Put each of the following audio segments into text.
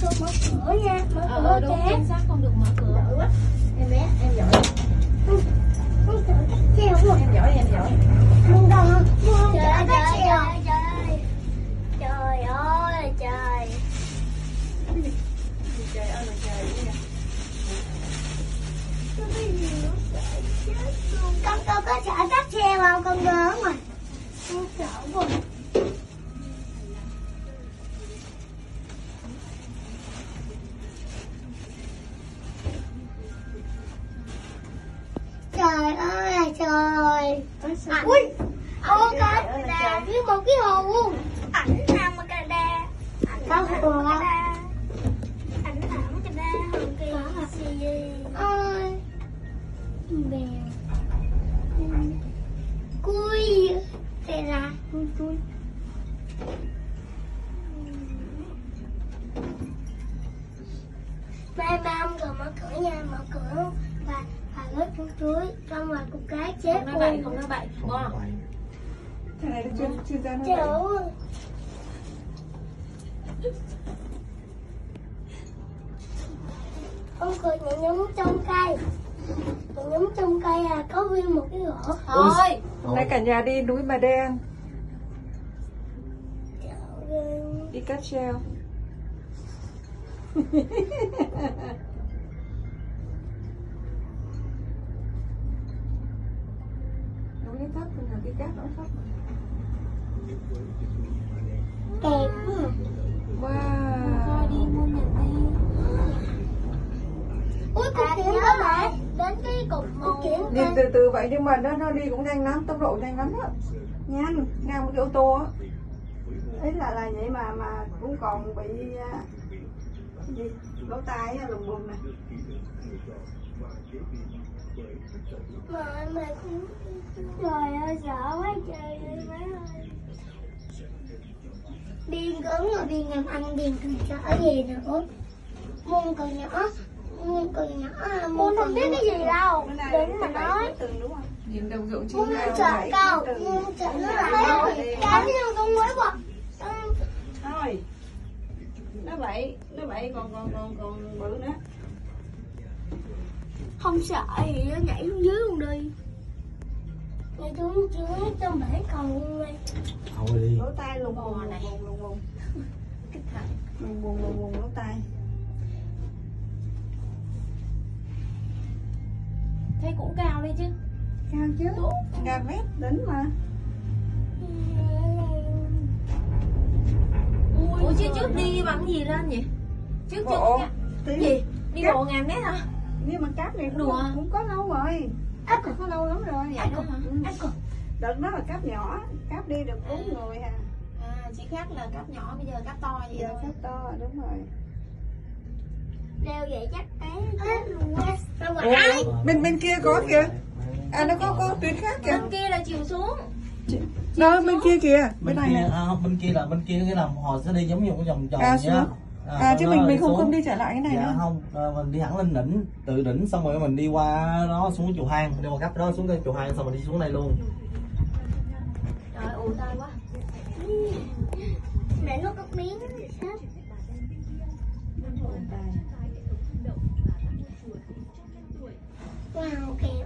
không được mở cửa nha mở ờ cửa ờ, đúng chính xác không được mở cửa. Quá. em bé em giỏi. Không không sợ cắt treo quá em giỏi em giỏi. Không đâu không không Trời ơi, trời ơi, trời ơi. Trời ơi, trời trời ảnh ô con là như một cái hồ luôn Ảnh nằm ở cà đa. Ảnh Có chuối trong là cục cá chết không nói bậy không nói bậy ngon thằng này nó chưa? Chưa ra nó ơi Con cười nhảy nhúng trong cây. Nhảy nhúng trong cây là có nguyên một cái rổ thôi. Đây cả nhà đi núi Bà Đen. Đi cáp treo thấp thì nào đi cáp nó thấp Đẹp quá Wow. Thôi đi mua nhà đi Ui con kiến đó bạn Đến cái cục màu. đi từ từ vậy nhưng mà nó nó đi cũng nhanh lắm tốc độ nhanh lắm đó. Nhanh ngang một cái ô tô á. Ấy là là vậy mà mà cũng còn bị à, cái gì? Lỗ tai lùng bùng này Mà mà cũng Trời ơi sợ quá trời ơi má ơi. Điên cứng rồi điên làm ăn điên cần sợ gì nữa Môn còn nhỏ Môn còn nhỏ Con môn không còn biết cái gì đâu. Đừng mà nói. từng đúng không? Nhìn đầu rượu chín Môn cao sợ từng Môn sợ nó là cái nhưng con mới bật. thôi nó vậy nó vậy còn còn còn còn bự nữa Không sợ gì nó nhảy xuống dưới luôn đi. Mày xuống dưới trong bể cầu luôn đây thôi đi. Lỗ tai lùng lùng bùng lùng bùng. Lùng bùng lùng bùng lỗ tai. Thấy cũng cao đi chứ. Cao chứ. Gà mét đỉnh mà. Ủa chứ trước đi bằng gì lên vậy trước trước cái gì? Đi bộ ngàn mét hả nhưng mà cáp này Đùa. cũng, cũng có lâu rồi. Cáp này có lâu lắm rồi. Vậy đó hả? Ừ. đợt đó là cáp nhỏ. Cáp đi được bốn người à. À chỉ khác là cấp nhỏ bây giờ cấp to vậy giờ thôi. cáp to đúng rồi. Đeo vậy chắc Ủa, ai? Bên bên kia có kìa. À nó có có tuyến khác kìa. Bên kia là chiều xuống. Đó bên kia kìa. Bên bên này kia nè. à, bên kia là bên kia nghĩa là họ sẽ đi giống như một cái vòng tròn À, nhá xuống. à chứ mình mình không xuống. không đi trở lại cái này dạ đâu không. À, mình đi thẳng lên đỉnh từ đỉnh xong rồi mình đi qua đó xuống chùa hang. Đi qua gấp đó xuống cái chùa hang xong rồi đi xuống đây luôn. Trời ủ tay quá. Mẹ nó có miếng. Wow kẹp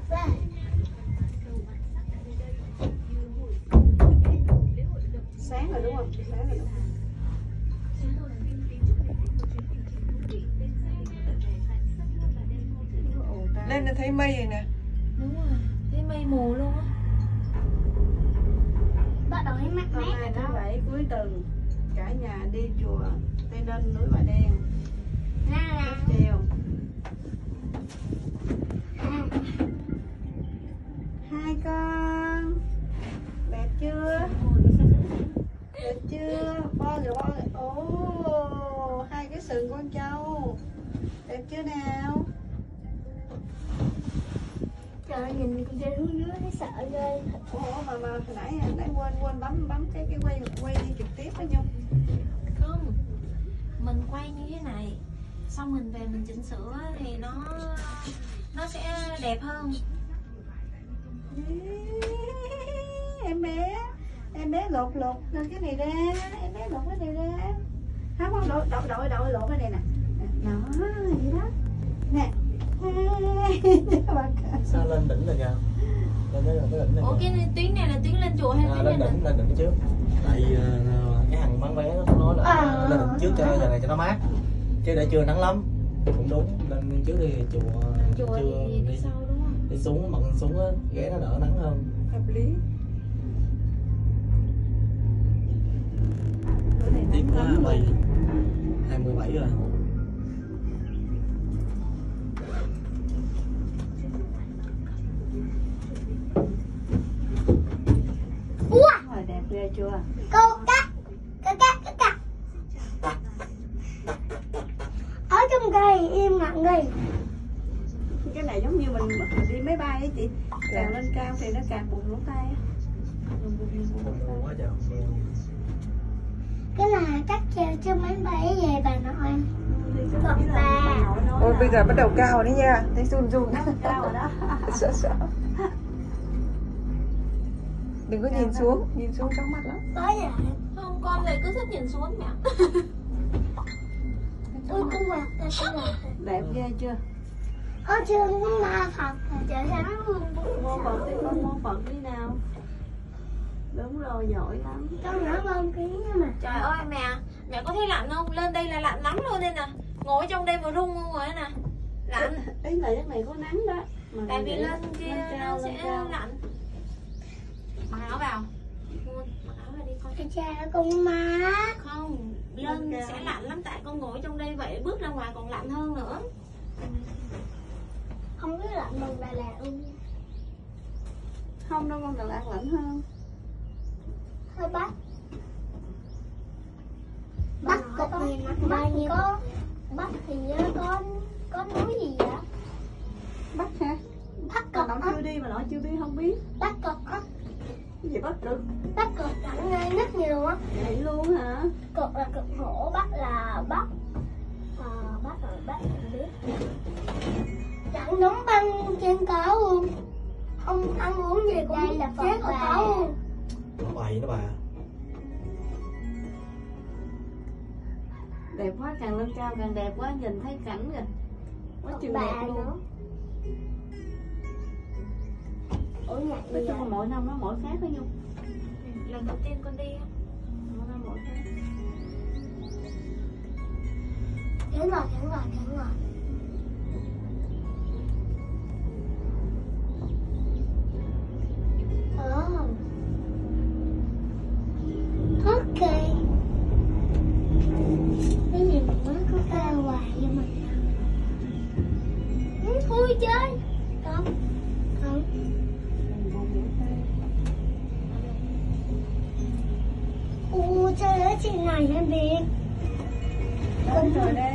lên là thấy mây rồi nè. Đúng rồi thấy mây mù luôn á. Bắt đầu thấy mát mát nay thứ bảy cuối tuần cả nhà đi chùa tây ninh núi bà đen. Là treo hai con. Đẹp chưa? Đẹp chưa? Bo rồi bo rồi ồ hai cái sừng con trâu. Đẹp chưa nào Trời nhìn con xuống dưới thấy sợ ghê. Ồ mà mà hồi nãy hồi nãy quên quên bấm bấm cái cái quay quay trực tiếp đó nhung không mình quay như thế này xong mình về mình chỉnh sửa thì nó nó sẽ đẹp hơn. Em bé em bé lột lột cái này ra em bé lột cái này ra. Không không lột đậu đậu đậu lỗ cái này nè. Nó vậy đó. Nè. sao lên đỉnh rồi kìa? Lên tới cái đỉnh này ủa cái tuyến này là tuyến lên chùa hay à, tuyến lên đỉnh lên đỉnh trước. Tại vì ờ, cái thằng bán vé nó nói là À. lên đỉnh trước cho giờ này cho nó mát. Chứ để trưa nắng lắm cũng đúng. Lên trước đi chùa chùa trưa đi đi, sau đúng không? Đi xuống mặn xuống á ghé nó đỡ nắng hơn. Hợp lý. Nắng quá bay rồi. 27 rồi Rồi, trong cây im lặng đi cái này giống như mình bắt mình đi máy bay ấy chị. Càng lên cao thì nó càng bùng lỗ tay cái là cắt treo cho máy bay về bà nội. Bà. nói Ôi bây giờ bắt đầu cao đấy nha. Thấy run run. Cao rồi đó. Sợ sợ. Đừng có nhìn xuống. Nhìn xuống chóng mặt lắm. Có vậy không con này cứ thích nhìn xuống mẹ tôi cũng đẹp ghê chưa? Ở trường cũng ma thật trời sáng luôn mô phật thì con mô phật đi nào. Đúng rồi giỏi lắm. Con nhỏ kính nhưng mà. Trời ơi mẹ mẹ có thấy lạnh không? Lên đây là lạnh lắm luôn đây nè. Ngồi trong đây mà run luôn rồi nè. Lạnh. Ý là giấc này có nắng đó. Mà tại vì lên kia nó sẽ lạnh. Mặc áo vào cái cha con má không lên sẽ lạnh lắm tại con ngồi trong đây vậy bước ra ngoài còn lạnh hơn nữa. Không biết lạnh bằng Đà Lạt luôn không đâu con Đà Lạt lạnh hơn. Hơi bắc bắc cực mặt bao nhiêu? Có bắc thì ờ, có có núi gì vậy? Bắc hả? Bắc mà cực nội á. chưa đi mà nội chưa biết không biết. Bắc cực á cái gì bắc cực bắc cực lạnh ngay rất nhiều á. Vậy luôn hả? Cực là cực khổ bắc là bắc à, bắc là bắc không biết. Chẳng đóng băng trên cao luôn. Không ăn uống gì cũng Đây là chết ở cao luôn. Bậy đó bà. Đẹp quá càng lên cao càng đẹp quá nhìn thấy cảnh rồi quá chừng đẹp luôn nhạc nói chung là mỗi năm nó mỗi khác đó nhung lần đầu tiên con đi á. mỗi năm mỗi khác Đúng rồi, đúng rồi, đúng rồi. Oh. Ok. Ở trên này hả Việt? đến rồi đây lấy ba lấy ba